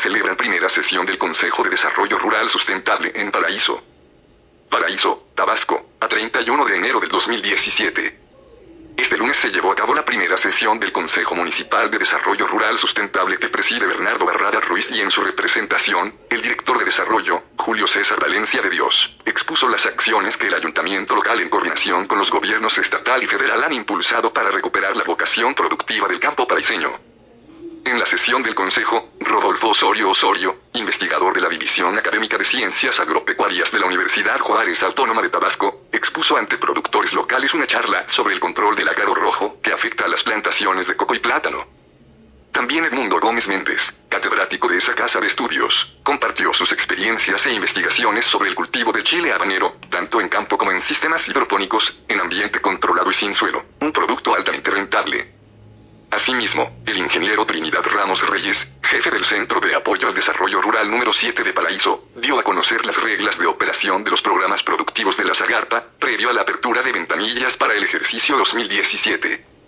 celebran primera sesión del Consejo de Desarrollo Rural Sustentable en Paraíso. Paraíso, Tabasco, a 31 de enero del 2017. Este lunes se llevó a cabo la primera sesión del Consejo Municipal de Desarrollo Rural Sustentable que preside Bernardo Barrada Ruiz y en su representación, el director de Desarrollo, Julio César Valencia de Dios, expuso las acciones que el ayuntamiento local en coordinación con los gobiernos estatal y federal han impulsado para recuperar la vocación productiva del campo paraiseño. En la sesión del Consejo, Rodolfo Osorio Osorio, investigador de la División Académica de Ciencias Agropecuarias de la Universidad Juárez Autónoma de Tabasco, expuso ante productores locales una charla sobre el control del ácaro rojo que afecta a las plantaciones de coco y plátano. También Edmundo Gómez Méndez, catedrático de esa casa de estudios, compartió sus experiencias e investigaciones sobre el cultivo de chile habanero, tanto en campo como en sistemas hidropónicos, en ambiente controlado y sin suelo, un producto altamente rentable, Asimismo, el ingeniero Trinidad Ramos Reyes, jefe del Centro de Apoyo al Desarrollo Rural número 7 de Paraíso, dio a conocer las reglas de operación de los programas productivos de la Zagarpa, previo a la apertura de ventanillas para el ejercicio 2017.